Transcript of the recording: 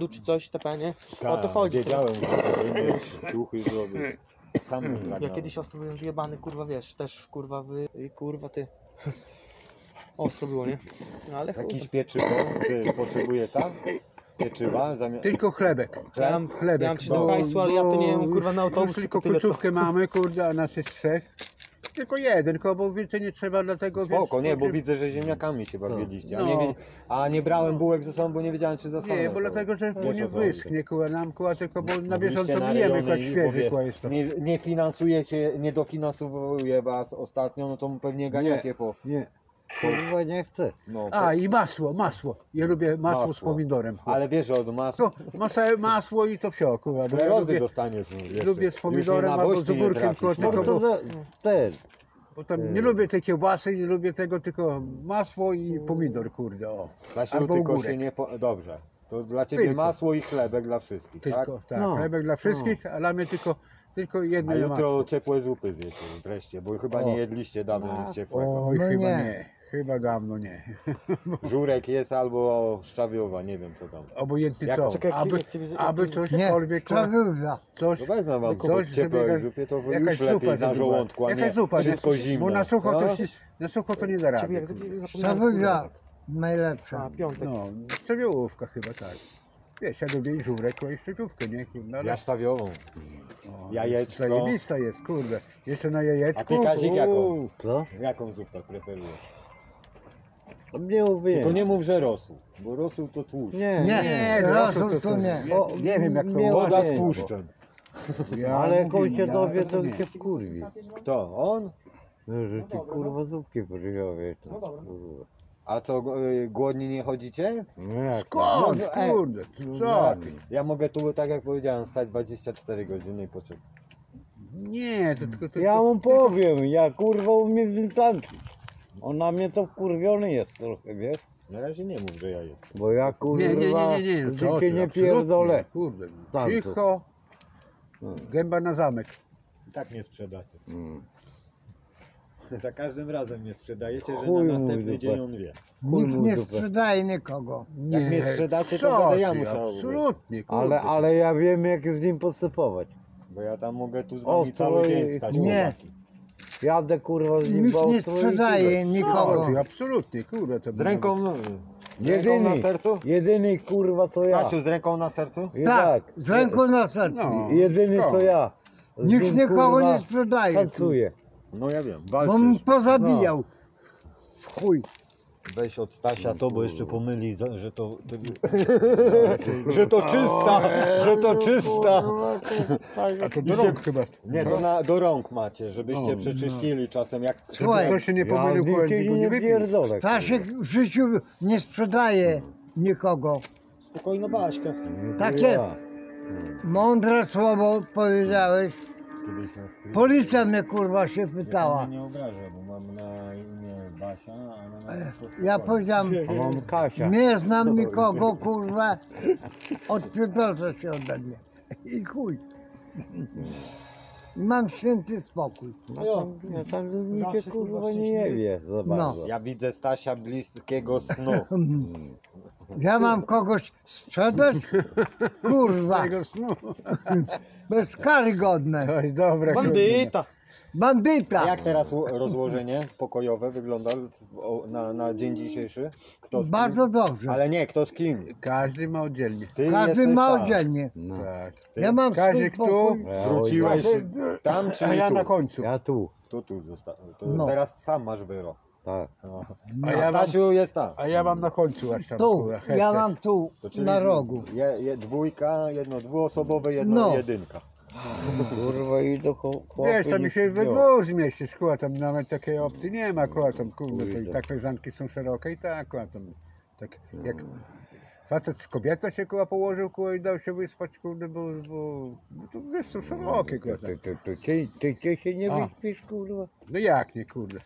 przodu czy coś, TP, nie? O to Tak, chodzi. Wiedziałem, że to będzie ciuchy zrobić. Sam Ja kiedyś ostro byłem wyjebany, kurwa, wiesz, też kurwa wy... i kurwa ty. Ostro było, nie? No ale. Jakiś pieczywo, ty potrzebuje tak? Pieczywa zamiast... Tylko chlebek. Ja mam, Chlebek. ja mam ci do hajsu, ale ja to nie wiem, kurwa, na autobus już tylko tyle, co- kluczówkę mamy, kurde, a nas jest trzech. Tylko jeden, bo więcej nie trzeba, dlatego Spoko, wiesz, nie, bo widzę, że ziemniakami się bawiliście. A No. nie, a nie brałem bułek ze sobą, bo nie wiedziałem, czy zastanę. Nie, bo dlatego, że Wiesz, o nie co chodzi. wyschnie kuła nam, kuła, tylko bo na bieżąco bijemy, rejony kuła i świeży, powiesz, kuła jest to. Nie, nie finansujecie, nie dofinansowuje was ostatnio, no to pewnie ganiacie po... Nie, kurwa nie chcę. No, po A i masło, masło. Ja lubię masło, z Masło. pomidorem. kuła. ale wiesz, że od masła... To masło, masło i to wsio, bo Ja Sklerozy lubię, dostaniesz. no, jeszcze. lubię z Już pomidorem nie na albo z nie ogórkiem, trafisz, tylko- no. No tylko- to za, ten. bo tam nie lubię tej kiełbasy, nie lubię tego, tylko masło i pomidor, kurde, o. Stasiu, Albo tylko ogórek. się nie... Po... Dobrze. To dla ciebie Tylko. masło i chlebek dla wszystkich, tak? Tylko, tak, No. chlebek dla wszystkich, a dla mnie tylko, tylko jedno A masło. jutro ciepłe zupy zjecie wreszcie, bo chyba O. nie jedliście dawno nic ciepłego. Oj, No chyba nie. nie. Chyba dawno nie. Żurek jest albo szczawiowa, nie wiem co tam. Obojętnie Jak- co. czekaj, aby, jak ciebie- jak aby ciebie- cośkolwiek, Czarnówka. coś, No wezmę wam Coś, coś, żeby ciepłej jakaś- zupie, to wy jakaś już lepiej zupa na żeby była. żołądku, a nie Jakaś zupa, wszystko nie? zimne. Bo na sucho, Co? to, się, na sucho to nie da Ciebie jak rady. zapomniałem. Czarnówka najlepsza. A, piątek. No, szczawiołówka chyba tak. Wiesz, ja lubię żurek, a i szczawiówkę, nie? No, ale, Ja szczawiową. o, jajeczko. Zajebista jest, kurde. Jeszcze na jajeczku. A ty, Kazik, jaką? uuu. Co? Jaką zupę preferujesz? Nie mówię. Tylko nie mów, że rosół, bo rosół to tłuszcz. Nie, Nie, nie, rosół rosół to nie. Nie, O, nie wiem jak to nie Woda z tłuszczem. Ja Ale jak on cię ja dowie, to to nie. cię wkurwi. Kto? On? No, że ty kurwa zupki pożywiałeś. No dobra. A co, y, głodni nie chodzicie? No jak? Skąd, No, ej, kurde, co ty? Ja mogę tu, tak jak powiedziałem, stać 24 godziny i poczekać. Nie, to tylko... To, Ja to, mu powiem, ja kurwa umiem z. On na mnie to wkurwiony jest trochę, wiesz? Na razie nie mów, że ja jestem. Bo ja kurwa Nie, nie, nie, nie, nie, co ty, nie pierdolę. Kurde, no. Tam to. cicho, gęba na zamek. I tak nie sprzedacie. Mm. Za każdym razem nie sprzedajecie, że Chuj na następny dupę. dzień on wie. Nikt nie dupę. sprzedaje nikogo. Jak mnie sprzedacie, to co będę ja ty, musiał Absolutnie, kurde. Ale, ale ja wiem jak z nim postępować. Bo ja tam mogę tu z O, wami cały to dzień stać. nie. chłopaki. Jadę kurwa z nim Nikt nie i sprzedaje nikogo. ty, absolutnie, kurde. To Z ręką, no, z ręką Jedyny, na sercu? jedyny kurwa to ja. Stasiu, z ręką na sercu? I Tak, z ręką na sercu. No. Jedyny No. to ja. Z Nikt nim, nikogo kurwa, nie sprzedaje. No ja wiem, Bo walczysz. pozabijał. Chuj. Weź od Stasia to, bo jeszcze pomyli, że to, że to czysta, że to czysta. A to do rąk chyba. Nie, to na, do rąk macie, żebyście przeczyścili czasem jak... Słuchaj, Co się nie pomylił, bo nie wypił. Stasiek w życiu nie sprzedaje nikogo. Spokojno Baśka. kurwa. Tak jest. Mądre słowo powiedziałeś. Policja mnie kurwa się pytała. nie obrażę, bo mam na imię Basia, ale na to Ja spokojnie. powiedziałem, A mam Kasia. nie znam nikogo kurwa. Odpierdolę się ode mnie. I chuj. Mam święty spokój. Ja tam, ja tam nikt Zawsze, kurwa kurwa, nie szczęśliwy. za bardzo. Ja widzę Stasia bliskiego snu. Ja mam kogoś sprzedać? Kurwa, Tego snu. bezkarygodne. Coś dobre. Bandyta. A Bandyta. jak teraz rozłożenie pokojowe wygląda na, na dzień dzisiejszy? Kto z kim? Bardzo dobrze. Ale nie, kto z kim? Każdy ma oddzielnie. Ty Każdy ma tam. oddzielnie. No. Tak. Ja mam pokój. Ja, Wróciłeś a tam czy a ja tu? na końcu. Ja tu. Tu, tu zosta- No. Teraz sam masz wyro. Tak. No. A A ja mam, Stasiu jest tam. a ja mam na końcu aż tam. Tu, ja mam tu, na rogu. Je, je, dwójka, jedno dwuosobowe, jedno No. jedynka. Kurwa i do chłopy Wiesz, tam się we dwóch zmieścisz, kuła, tam nawet takiej opcji nie ma, kuła, tam kurde, to i tak koleżanki są szerokie i tak, kuła, tam tak jak facet kobieta się kuła położył, kuła i dał się wyspać, kurde, bo, bo no to wiesz, są szerokie, tak. to, to, ty, ty, ty się nie A. wyśpisz kurwa? No jak nie, kurde.